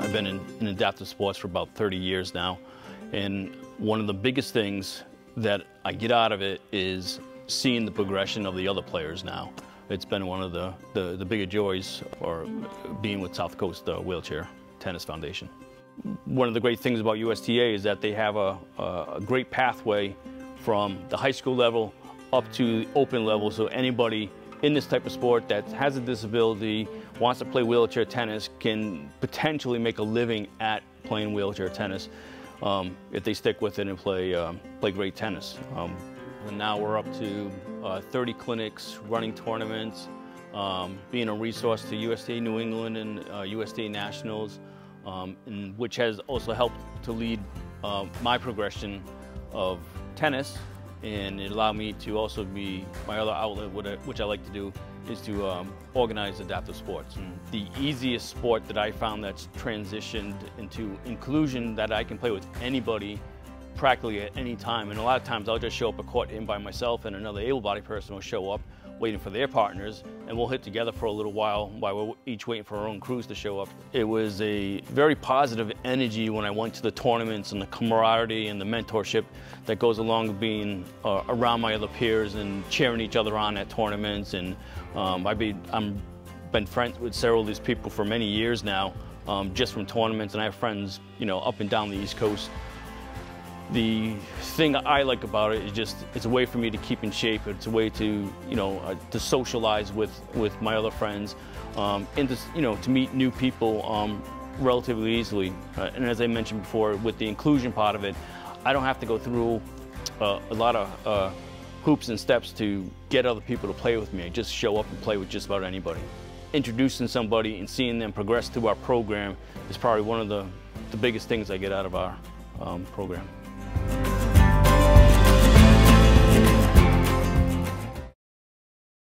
I've been in, in, adaptive sports for about 30 years now, and one of the biggest things that I get out of it is seeing the progression of the other players now. It's been one of the, the, the bigger joys for being with South Coast uh, Wheelchair Tennis Foundation. One of the great things about USTA is that they have a, a great pathway from the high school level up to the open level so anybody in this type of sport that has a disability, wants to play wheelchair tennis, can potentially make a living at playing wheelchair tennis um, if they stick with it and play, um, play great tennis. Um, and now we're up to uh, 30 clinics, running tournaments, um, being a resource to USTA New England and uh, USTA Nationals, um, and which has also helped to lead uh, my progression of tennis and it allowed me to also be my other outlet, what which I like to do, is to um, organize adaptive sports. And the easiest sport that I found that's transitioned into inclusion that I can play with anybody practically at any time. And a lot of times I'll just show up a court in by myself and another able-bodied person will show up waiting for their partners and we'll hit together for a little while while we're each waiting for our own crews to show up. It was a very positive energy when I went to the tournaments and the camaraderie and the mentorship that goes along with being uh, around my other peers and cheering each other on at tournaments. And um, I've been, been friends with several of these people for many years now, um, just from tournaments, and I have friends, you know, up and down the East Coast the thing I like about it is just it's a way for me to keep in shape. It's a way to you know uh, to socialize with with my other friends, um, and to you know to meet new people um, relatively easily. Uh, and as I mentioned before, with the inclusion part of it, I don't have to go through uh, a lot of uh, hoops and steps to get other people to play with me. I just show up and play with just about anybody. Introducing somebody and seeing them progress through our program is probably one of the, the biggest things I get out of our um, program.